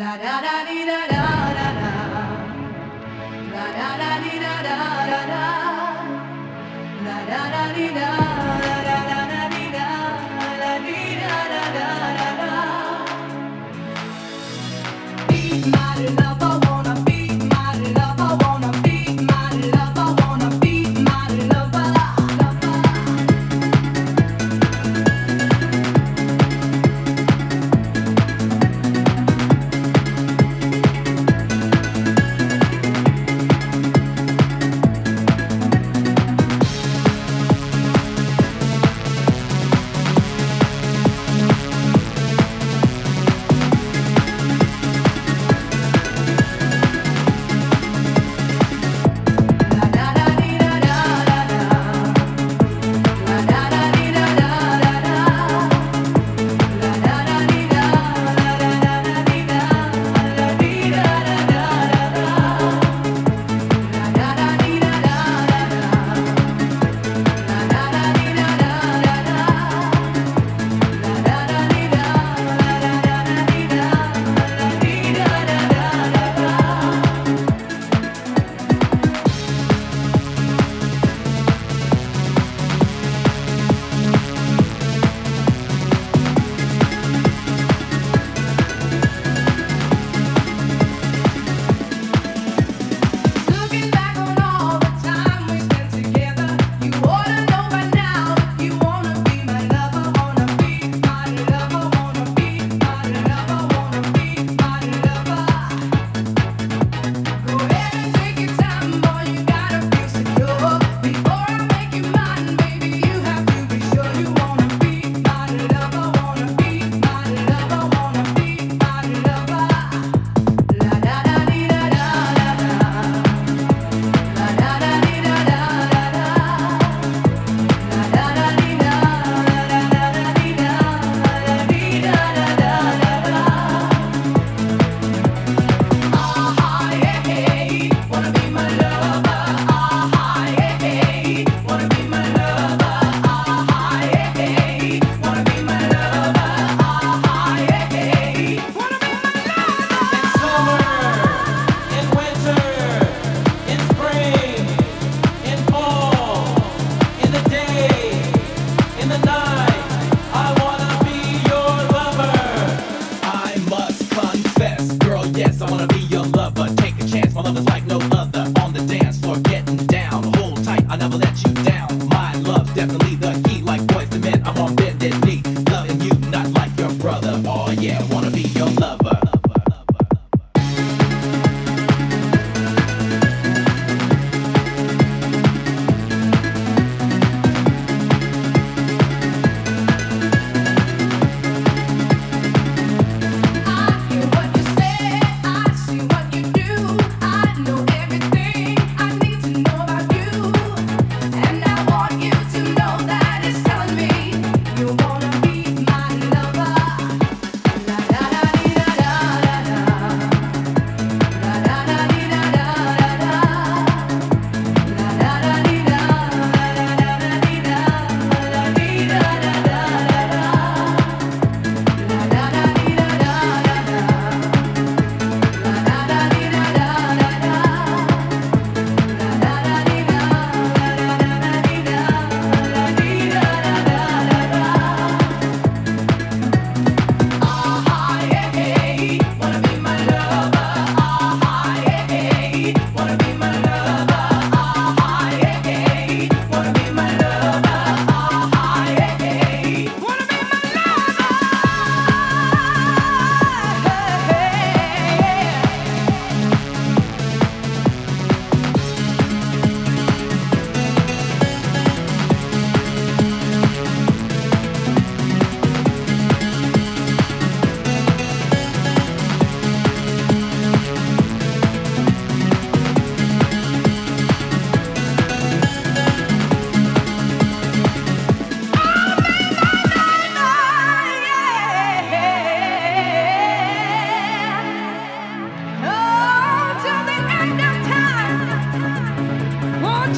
La da da dee da da da da. La da da dee da da da da.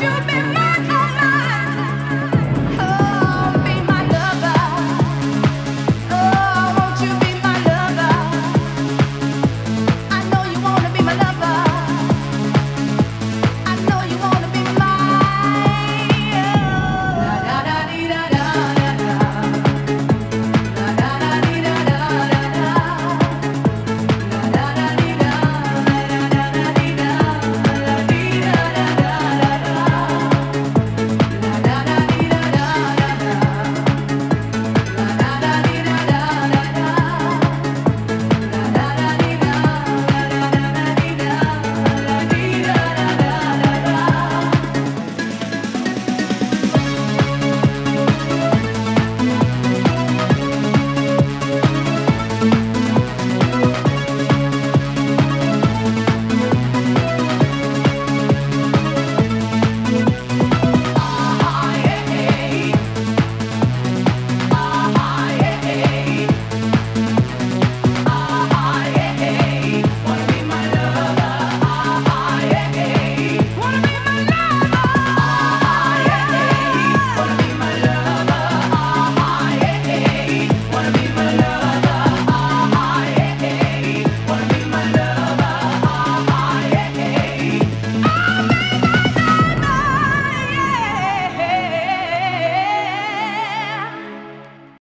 you